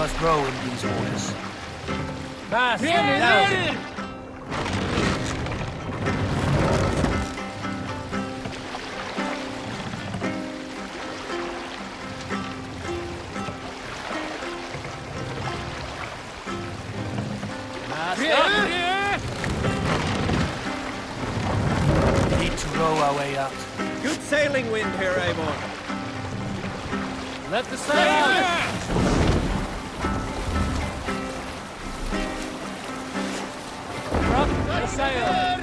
of us grow in these waters. Fast! Down! Need to row our way out. Good sailing wind here, Amon. Let the sail! Sail!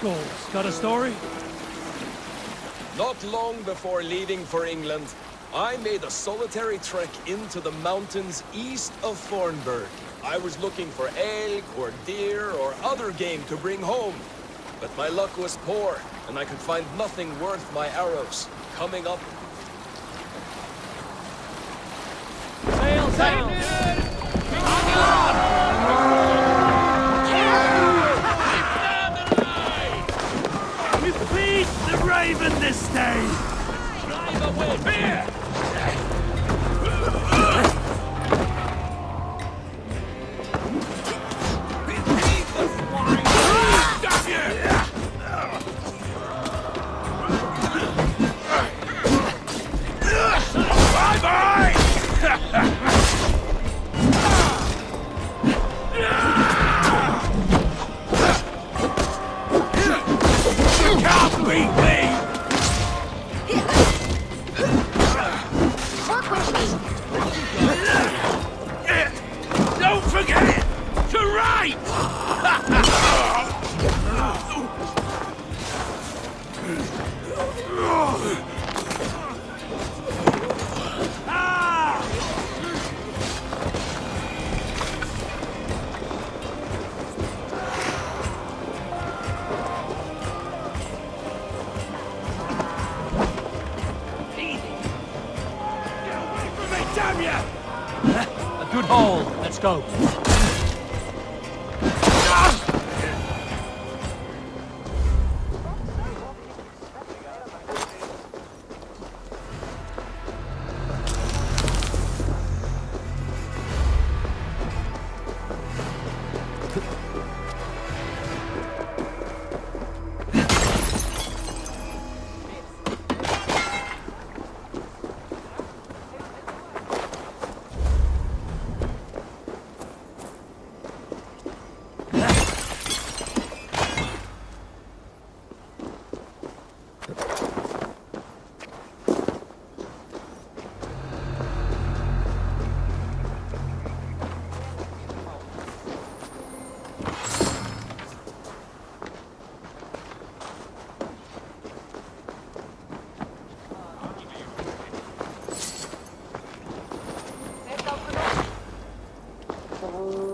Salt skulls, got a story? Not long before leaving for England, I made a solitary trek into the mountains east of Thornburg. I was looking for elk or deer or other game to bring home. But my luck was poor, and I could find nothing worth my arrows. Coming up, Sail down! Day! Go. Oh.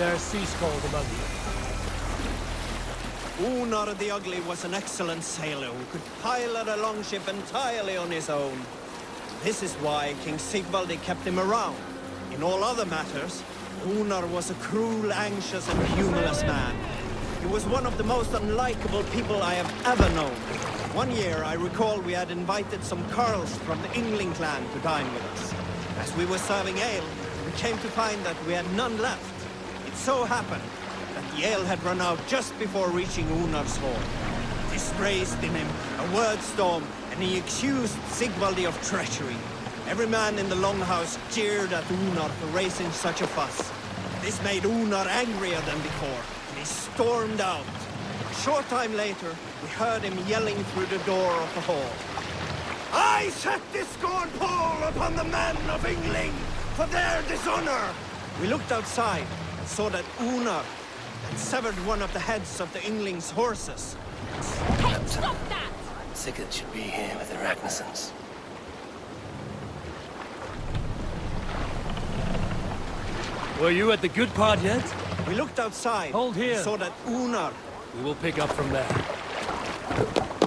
There a sea skald among you? Unar the Ugly was an excellent sailor who could pilot a longship entirely on his own. This is why King Sigvaldi kept him around. In all other matters, Unar was a cruel, anxious, and humorless man. He was one of the most unlikable people I have ever known. One year, I recall we had invited some Carls from the Yngling clan to dine with us. As we were serving ale, we came to find that we had none left. So happened that the ale had run out just before reaching Unar's hall. This raised in him a word storm, and he accused Sigvaldi of treachery. Every man in the longhouse jeered at Unar for raising such a fuss. This made Unar angrier than before, and he stormed out. A short time later, we heard him yelling through the door of the hall. I set this scorn upon the men of Yngling for their dishonor! We looked outside and saw that Unar had severed one of the heads of the Yngling's horses. Hey, stop that! Sigurd should be here with the Ragnarsons. Were you at the good part yet? We looked outside Hold here. and saw that Unar We will pick up from there.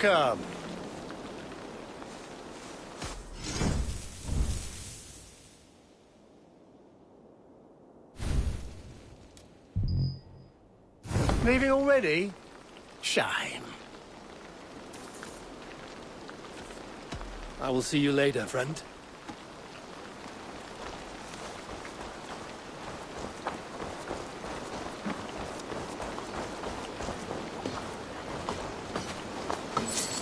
Welcome. Leaving already? Shame. I will see you later, friend. Who stands before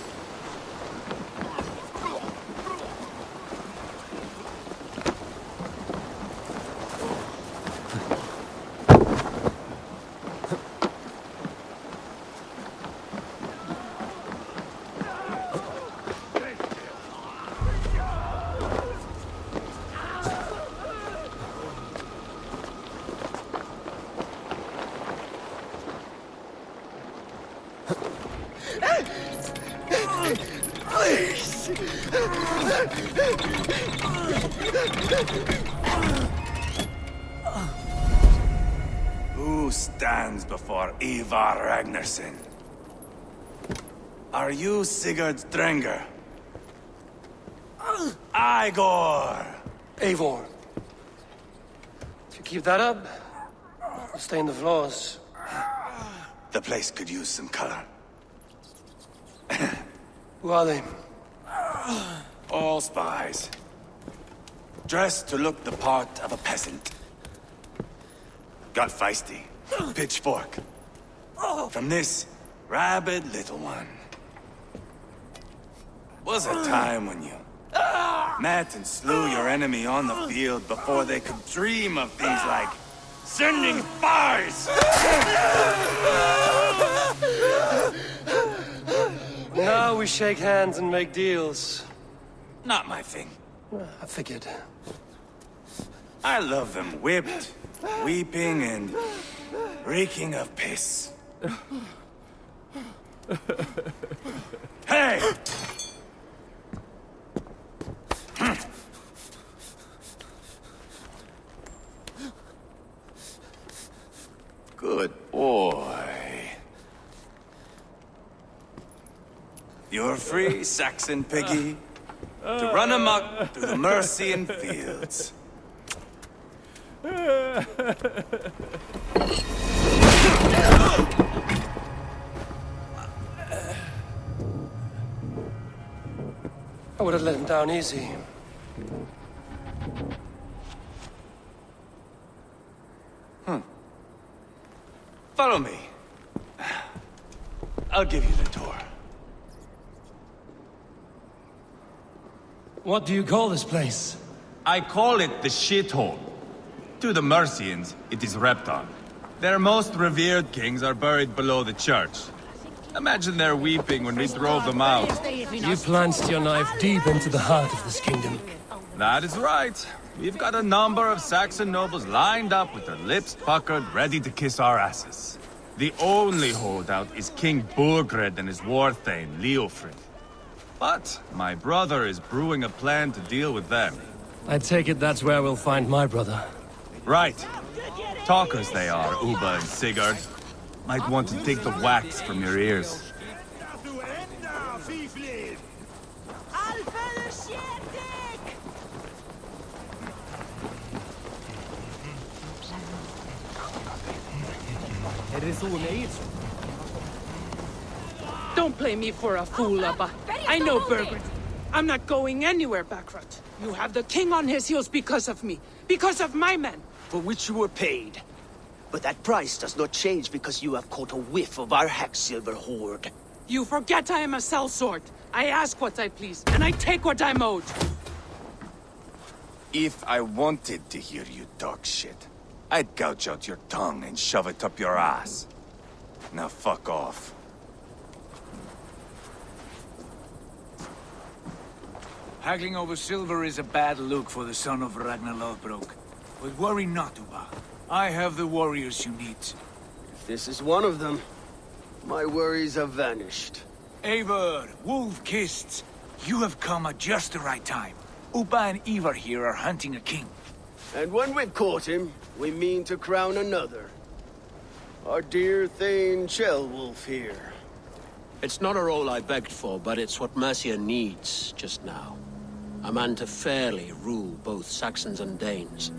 Are you Sigurd Drenger? Igor! Eivor! If you keep that up, you'll stain the floors. The place could use some color. Who are they? All spies. Dressed to look the part of a peasant. Got feisty. Pitchfork. From this rabid little one. Was a time when you met and slew your enemy on the field before they could dream of things like sending fires. Now we shake hands and make deals. Not my thing. I figured. I love them whipped, weeping, and reeking of piss. Hey! Good boy. You're free, Saxon piggy, to run amok through the Mercian fields. I would have let him down easy. Hmm. Follow me. I'll give you the tour. What do you call this place? I call it the shithole. To the Mercians, it is Repton. Their most revered kings are buried below the church, Imagine their weeping when we drove them out. You plunged your knife deep into the heart of this kingdom. That is right. We've got a number of Saxon nobles lined up with their lips puckered, ready to kiss our asses. The only holdout is King Burgred and his war thane, Leofrid. But my brother is brewing a plan to deal with them. I take it that's where we'll find my brother. Right. Talkers they are, Ubba and Sigurd. Might want to take the wax from your ears. Don't play me for a fool, Ubba. I know Burgred. I'm not going anywhere, Backrot. You have the king on his heels because of me. Because of my men. For which you were paid. But that price does not change because you have caught a whiff of our Hacksilver hoard. You forget I am a sellsword. I ask what I please, and I take what I'm owed. If I wanted to hear you talk shit, I'd gouge out your tongue and shove it up your ass. Now fuck off. Haggling over silver is a bad look for the son of Ragnar Lothbrok. But worry not, Ubba. I have the warriors you need. If this is one of them. My worries have vanished. Eivor, Wolf-Kissed, you have come at just the right time. Ubba and Ivar here are hunting a king. And when we've caught him, we mean to crown another. Our dear Thane Ceolwulf here. It's not a role I begged for, but it's what Mercia needs just now. A man to fairly rule both Saxons and Danes.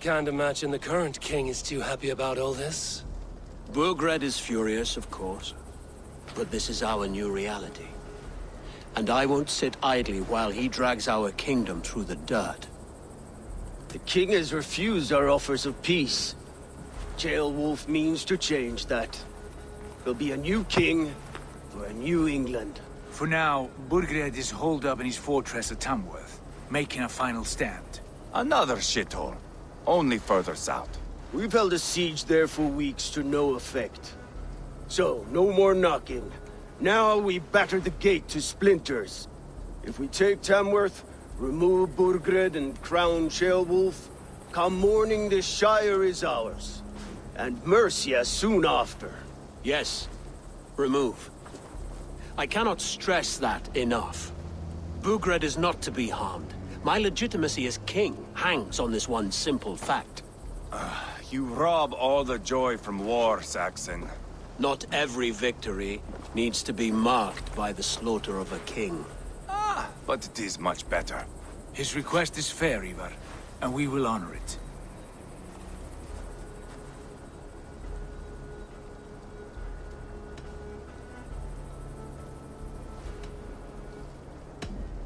Can't imagine the current king is too happy about all this. Burgred is furious, of course. But this is our new reality. And I won't sit idly while he drags our kingdom through the dirt. The king has refused our offers of peace. Ceolwulf means to change that. There'll be a new king for a new England. For now, Burgred is holed up in his fortress at Tamworth, making a final stand. Another shithole. Only further south. We've held a siege there for weeks to no effect. So, no more knocking. Now we batter the gate to splinters. If we take Tamworth, remove Burgred and crown Ceolwulf, come morning the Shire is ours. And Mercia soon after. Yes, remove. I cannot stress that enough. Burgred is not to be harmed. My legitimacy as king hangs on this one simple fact. You rob all the joy from war, Saxon. Not every victory needs to be marked by the slaughter of a king. Ah, but it is much better. His request is fair, Ivar, and we will honor it.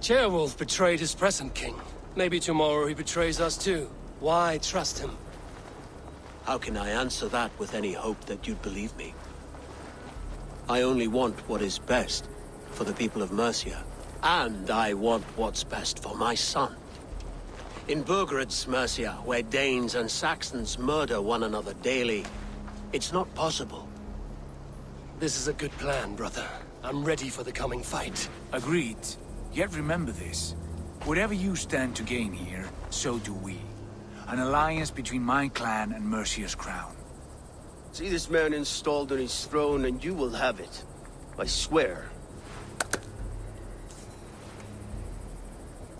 Ceolwulf betrayed his present king. Maybe tomorrow he betrays us too. Why trust him? How can I answer that with any hope that you'd believe me? I only want what is best for the people of Mercia. And I want what's best for my son. In Burgred's Mercia, where Danes and Saxons murder one another daily, it's not possible. This is a good plan, brother. I'm ready for the coming fight. Agreed. Yet remember this. Whatever you stand to gain here, so do we. An alliance between my clan and Mercia's crown. See this man installed on his throne and you will have it. I swear.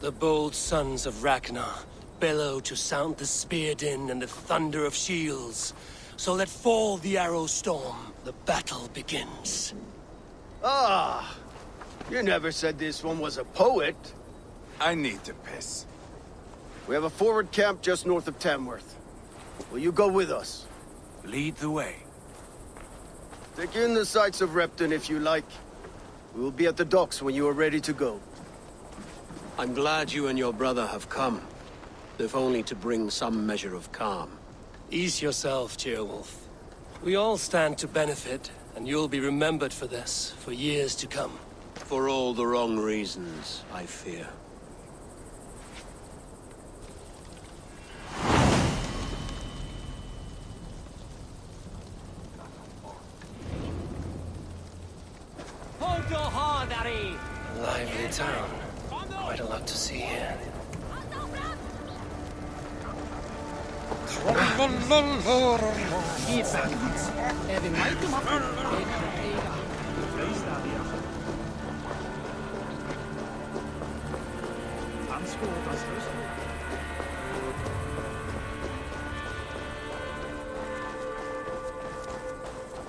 The bold sons of Ragnar bellow to sound the spear din and the thunder of shields. So let fall the arrow storm. The battle begins. Ah! You never said this one was a poet. I need to piss. We have a forward camp just north of Tamworth. Will you go with us? Lead the way. Take in the sights of Repton if you like. We'll be at the docks when you are ready to go. I'm glad you and your brother have come. If only to bring some measure of calm. Ease yourself, Ceolwulf. We all stand to benefit, and you'll be remembered for this, for years to come. For all the wrong reasons, I fear. Hold your horn, Ari! A lively town. Quite a lot to see here.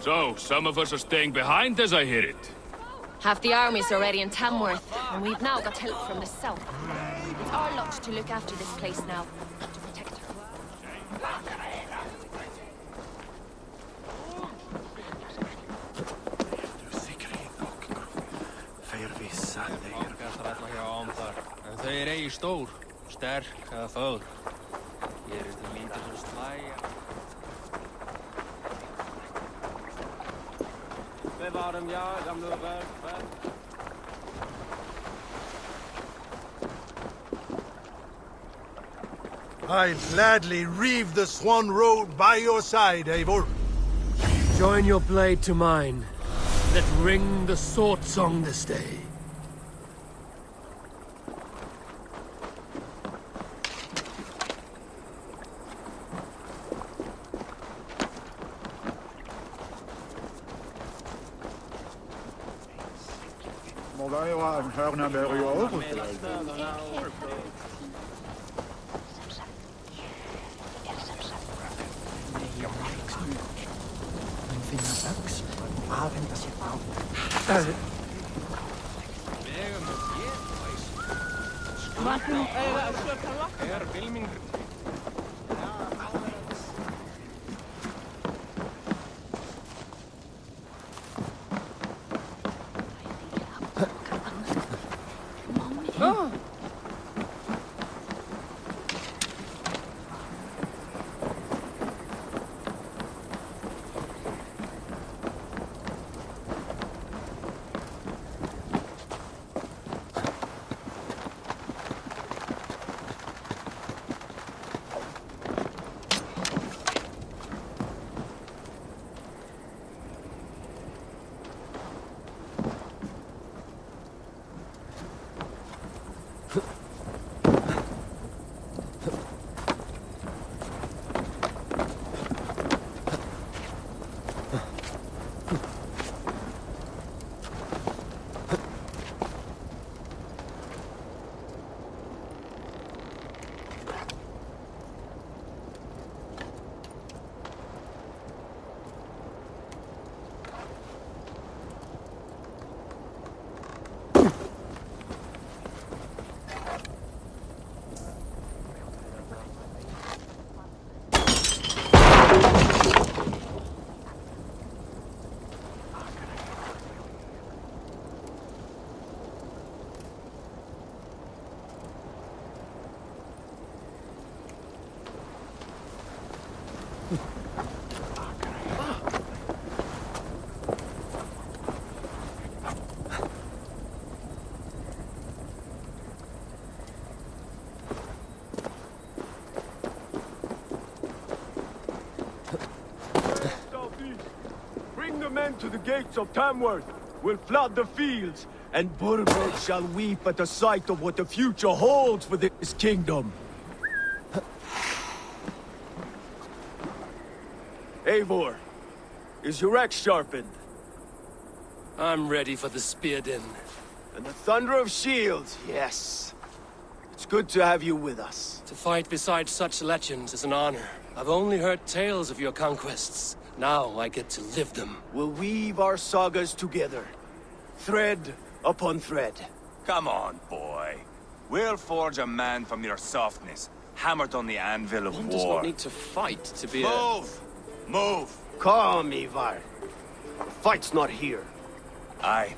So, some of us are staying behind as I hear it. Half the army's already in Tamworth, and we've now got help from the south. It's our lot to look after this place now, to protect her. En þau eigi stór, sterk eða fögur. Bevara dem, ja, gamle värld. I'd gladly reave the Swan Road by your side, Eivor. Join your blade to mine. Let ring the sword song this day. hörn að vera í áru. Menn finna öks og aðvenda sér á. Vegum og ég, æs. Magnum, eða, svo er það lakka. Er vilmingur. To the gates of Tamworth. We'll flood the fields, and Burgred shall weep at the sight of what the future holds for this kingdom. Eivor, is your axe sharpened? I'm ready for the spear din. And the thunder of shields, yes. It's good to have you with us. To fight beside such legends is an honor. I've only heard tales of your conquests. Now I get to live them. We'll weave our sagas together. Thread upon thread. Come on, boy. We'll forge a man from your softness, hammered on the anvil of One war. does not need to fight to be a... Move! Move! Calm, Ivar. The fight's not here. Aye.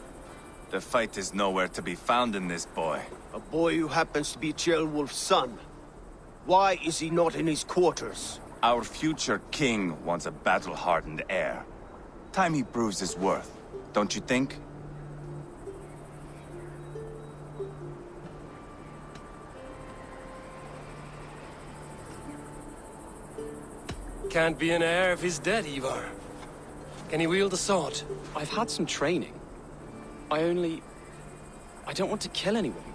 The fight is nowhere to be found in this boy. A boy who happens to be Ceolwulf's son. Why is he not in his quarters? Our future king wants a battle-hardened heir. Time he proves his worth, don't you think? Can't be an heir if he's dead, Ivar. Can he wield a sword? I've had some training. I only... I don't want to kill anyone.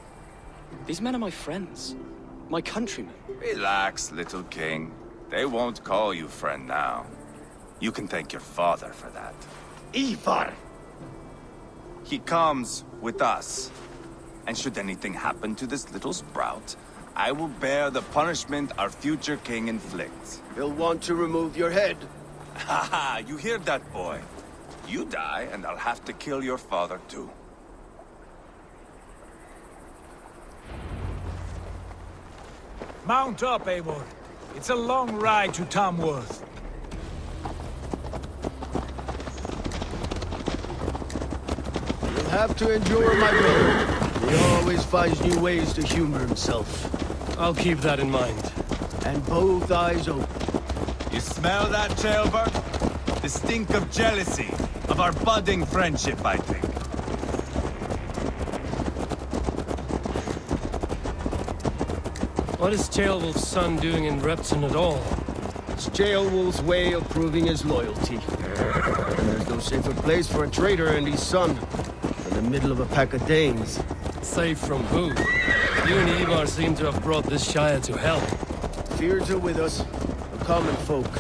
These men are my friends. My countrymen. Relax, little king. They won't call you friend now. You can thank your father for that. Ivar! He comes with us. And should anything happen to this little sprout, I will bear the punishment our future king inflicts. He'll want to remove your head. Ha ha, you hear that, boy? You die, and I'll have to kill your father, too. Mount up, Eivor. It's a long ride to Tamworth. You'll have to endure, my brother. He always finds new ways to humor himself. I'll keep that in mind. And both eyes open. You smell that, Ceolbert? The stink of jealousy, of our budding friendship, I think. What is Ceolwulf's son doing in Repton at all? It's Ceolwulf's way of proving his loyalty. And there's no safer place for a traitor and his son than the middle of a pack of Danes. Safe from who? You and Ivar seem to have brought this Shire to hell. Fears are with us, the common folk.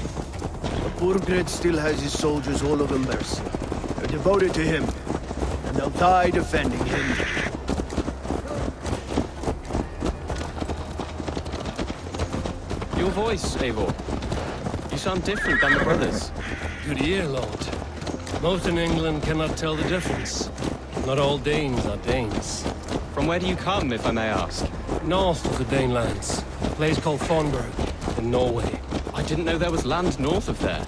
But Burgred still has his soldiers all over Mercia. They're devoted to him, and they'll die defending him. Your voice, Eivor. You sound different than the brothers. Good ear, Lord. Most in England cannot tell the difference. Not all Danes are Danes. From where do you come, if I may ask? North of the Danelands. A place called Thornburg, in Norway. I didn't know there was land north of there.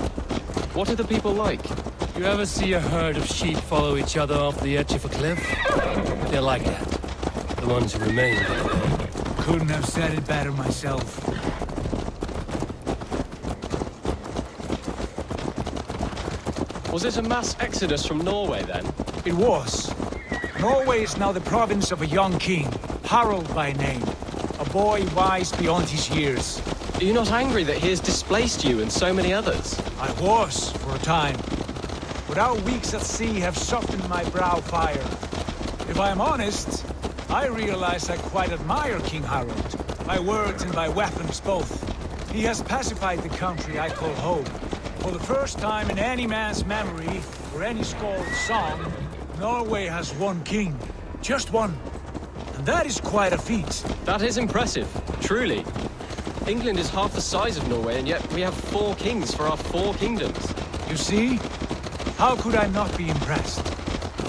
What are the people like? You ever see a herd of sheep follow each other off the edge of a cliff? They're like that. The ones who remain. Couldn't have said it better myself. Was this a mass exodus from Norway, then? It was. Norway is now the province of a young king, Harald by name. A boy wise beyond his years. Are you not angry that he has displaced you and so many others? I was, for a time. But our weeks at sea have softened my brow fire. If I am honest, I realize I quite admire King Harald. By words and by weapons both. He has pacified the country I call home. For the first time in any man's memory, or any skald's song, Norway has one king. Just one. And that is quite a feat. That is impressive, truly. England is half the size of Norway, and yet we have four kings for our four kingdoms. You see? How could I not be impressed?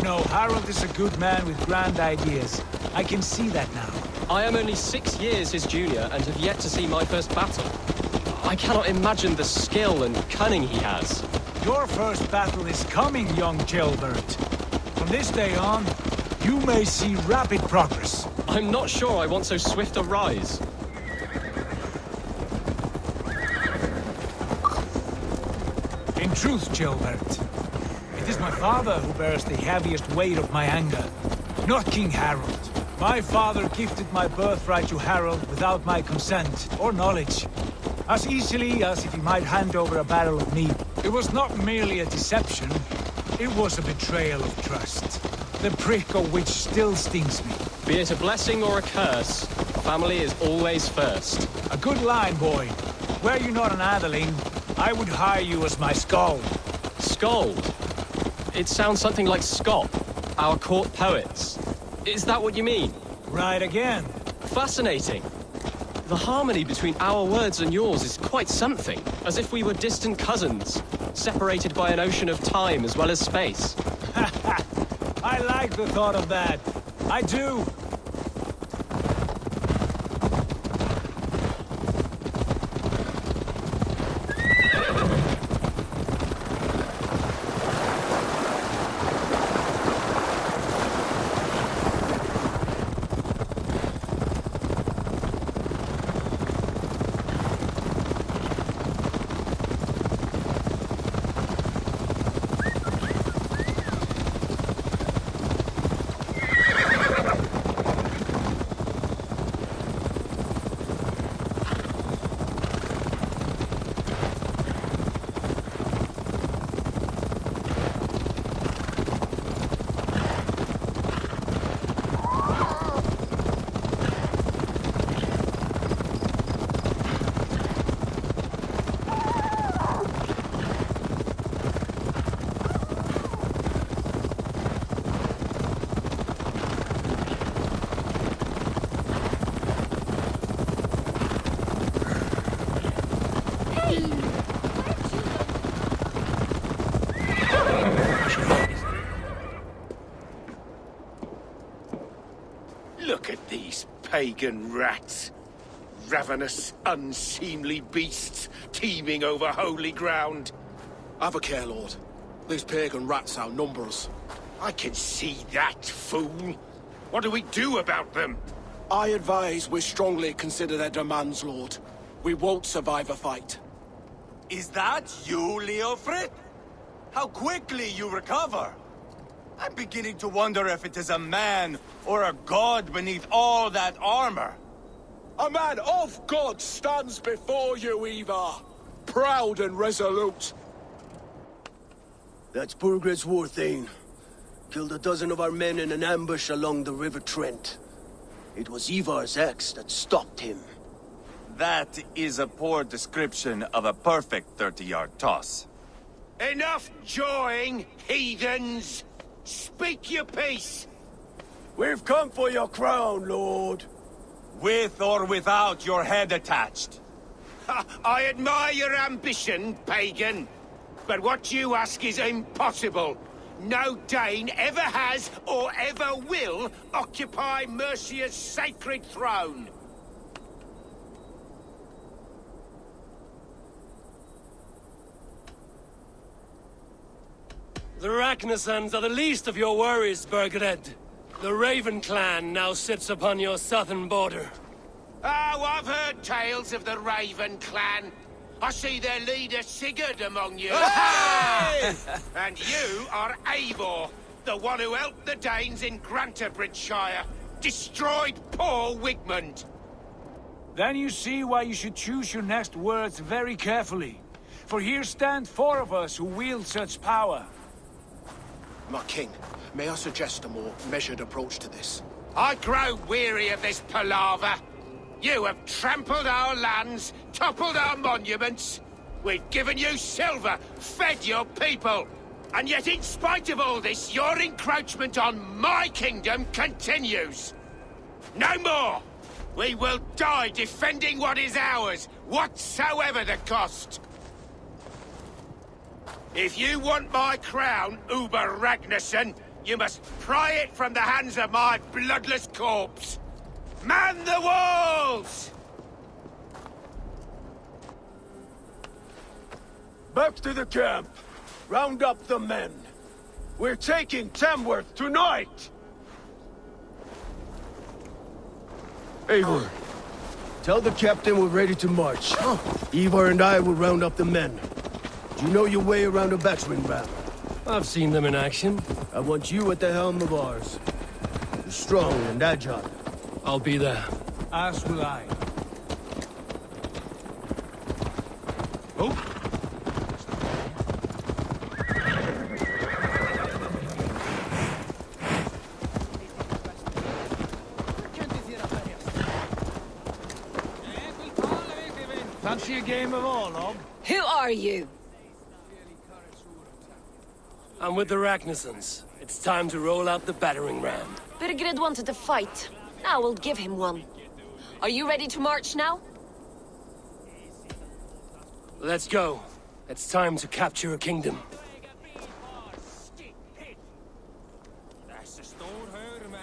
No, Harald is a good man with grand ideas. I can see that now. I am only six years his junior and have yet to see my first battle. I cannot imagine the skill and cunning he has. Your first battle is coming, young Ceolbert. From this day on, you may see rapid progress. I'm not sure I want so swift a rise. In truth, Ceolbert, it is my father who bears the heaviest weight of my anger, not King Harald. My father gifted my birthright to Harald without my consent or knowledge. As easily as if he might hand over a barrel of meat. It was not merely a deception, it was a betrayal of trust. The prick of which still stings me. Be it a blessing or a curse, family is always first. A good line, boy. Were you not an Adeling, I would hire you as my skald. Skald? It sounds something like scop, our court poets. Is that what you mean? Right again. Fascinating. The harmony between our words and yours is quite something. As if we were distant cousins, separated by an ocean of time as well as space. I like the thought of that. I do. Look at these pagan rats. Ravenous, unseemly beasts teeming over holy ground. Have a care, Lord. These pagan rats outnumber us. I can see that, fool. What do we do about them? I advise we strongly consider their demands, Lord. We won't survive a fight. Is that you, Leofrid? How quickly you recover! I'm beginning to wonder if it is a man or a god beneath all that armor. A man of God stands before you, Ivar. Proud and resolute. That's Burgred's Warthane. Killed a dozen of our men in an ambush along the River Trent. It was Ivar's axe that stopped him. That is a poor description of a perfect 30-yard toss. Enough jawing, heathens! Speak your peace! We've come for your crown, Lord. With or without your head attached. I admire your ambition, pagan. But what you ask is impossible. No Dane ever has or ever will occupy Mercia's sacred throne. The Ragnarsons are the least of your worries, Burgred. The Raven clan now sits upon your southern border. Oh, I've heard tales of the Raven clan. I see their leader Sigurd among you. and you are Eivor, the one who helped the Danes in Grantabridgeshire. Destroyed poor Wigmund. Then you see why you should choose your next words very carefully. For here stand four of us who wield such power. My king, may I suggest a more measured approach to this? I grow weary of this palaver. You have trampled our lands, toppled our monuments. We've given you silver, fed your people. And yet in spite of all this, your encroachment on my kingdom continues. No more! We will die defending what is ours, whatsoever the cost. If you want my crown, Ubba Ragnarsson, you must pry it from the hands of my bloodless corpse. Man the walls! Back to the camp. Round up the men. We're taking Tamworth tonight! Eivor, tell the captain we're ready to march. Ivar and I will round up the men. Do you know your way around a battering ram? I've seen them in action. I want you at the helm of ours. You're strong and agile. I'll be there. As will I. Oh! Fancy a game of Orlog? Who are you? I'm with the Ragnarsons. It's time to roll out the battering ram. Burgred wanted to fight. Now we'll give him one. Are you ready to march now? Let's go. It's time to capture a kingdom.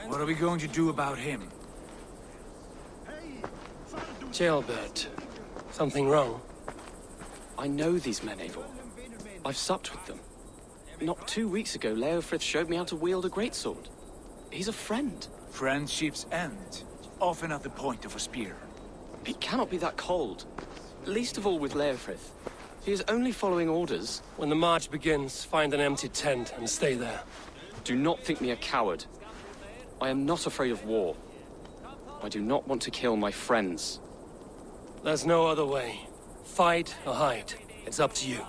What are we going to do about him? Ceolbert. Something wrong? I know these men, Eivor. I've supped with them. Not two weeks ago, Leofrith showed me how to wield a greatsword. He's a friend. Friendships end, often at the point of a spear. He cannot be that cold. Least of all with Leofrith. He is only following orders. When the march begins, find an empty tent and stay there. Do not think me a coward. I am not afraid of war. I do not want to kill my friends. There's no other way. Fight or hide. It's up to you.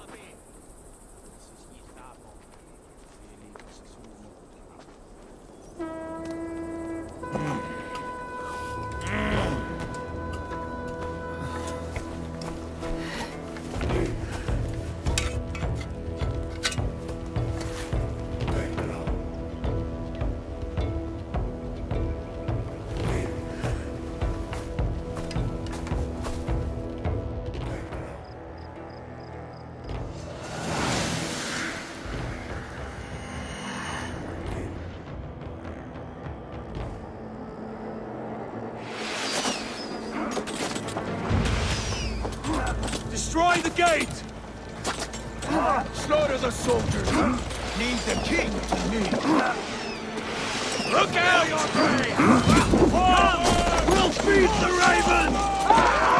By the gate! Slaughter the soldiers! Need the king to me! Look out! We'll feed the ravens.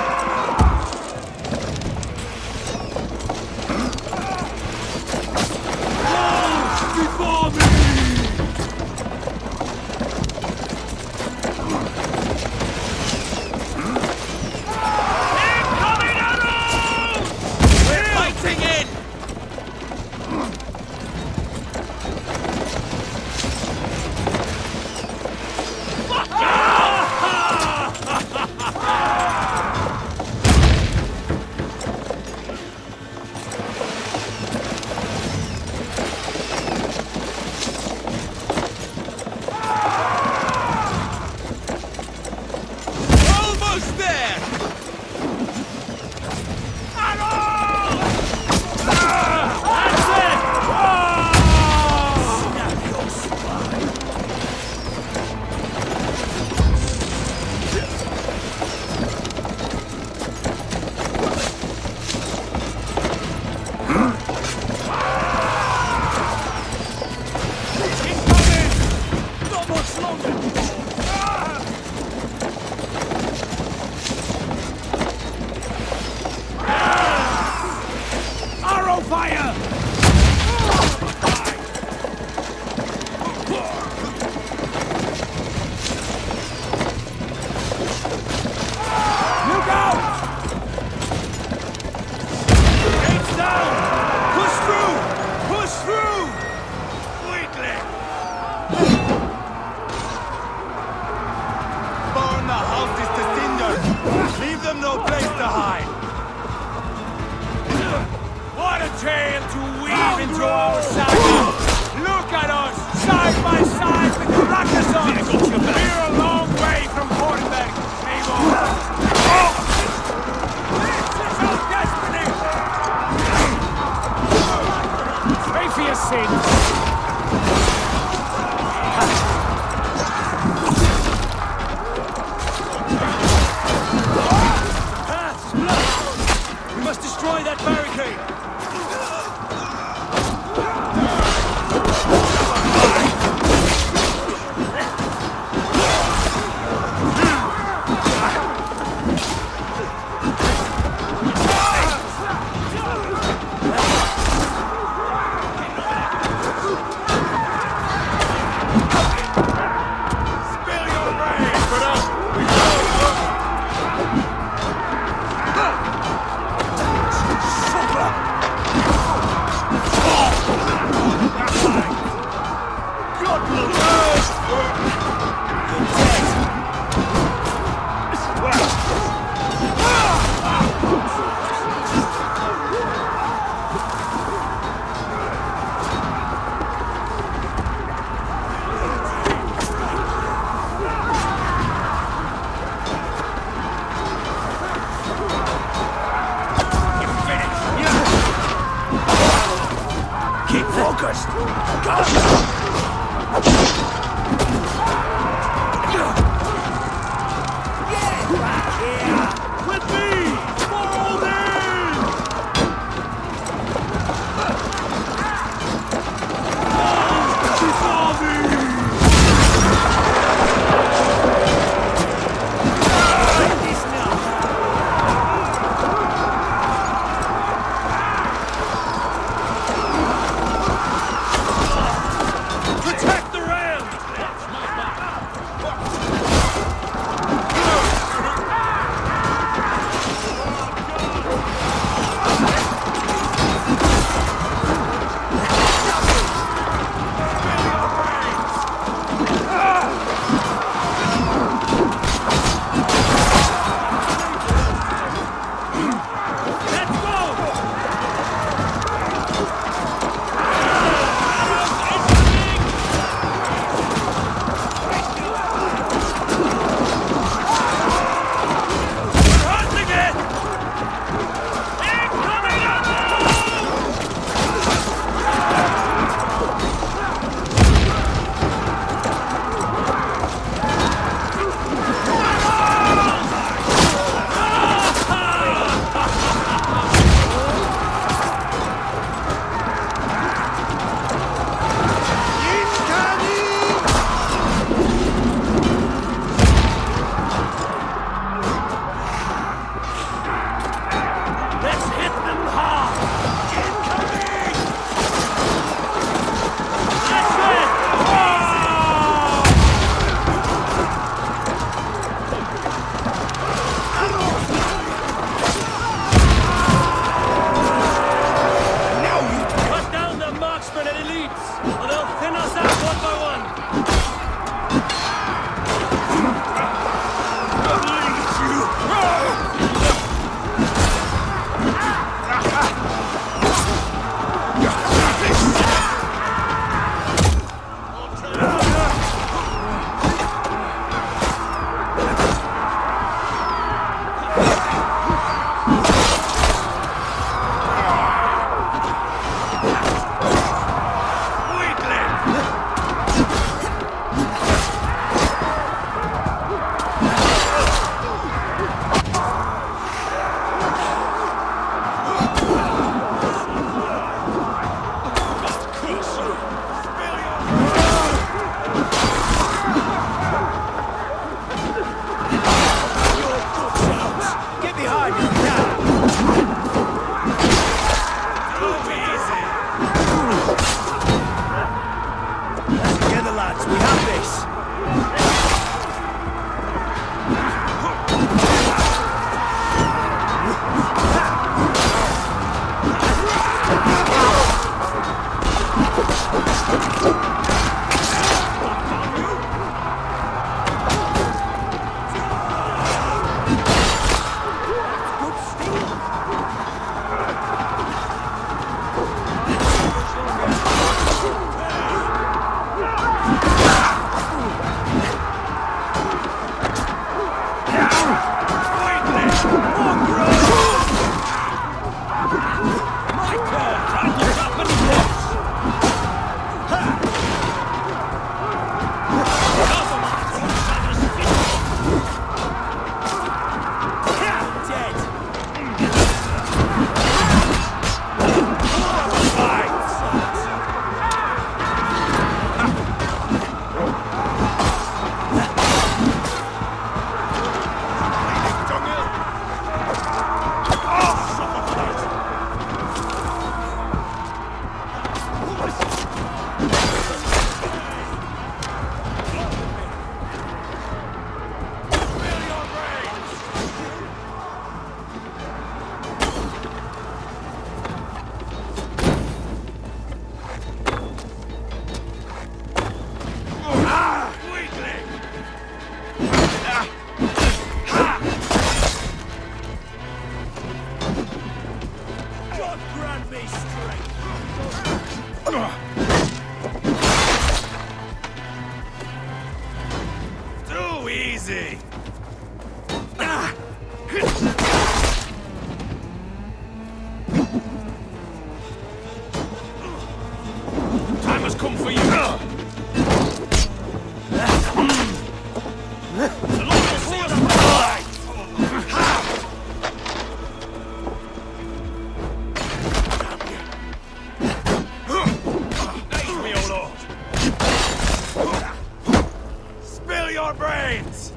Your brains!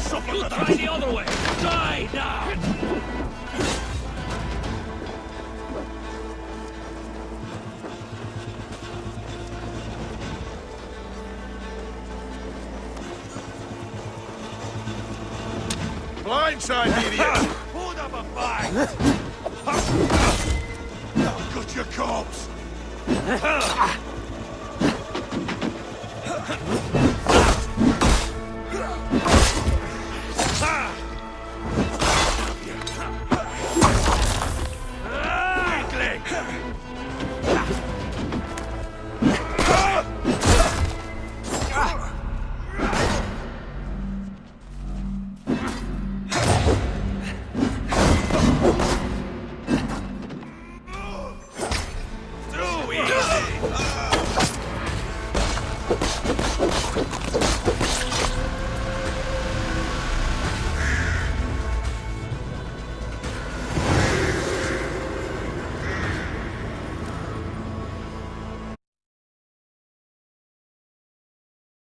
Suffer You try the other way! Die now! Blindside, idiot! Hold up a fight! I've got your corpse! Easy!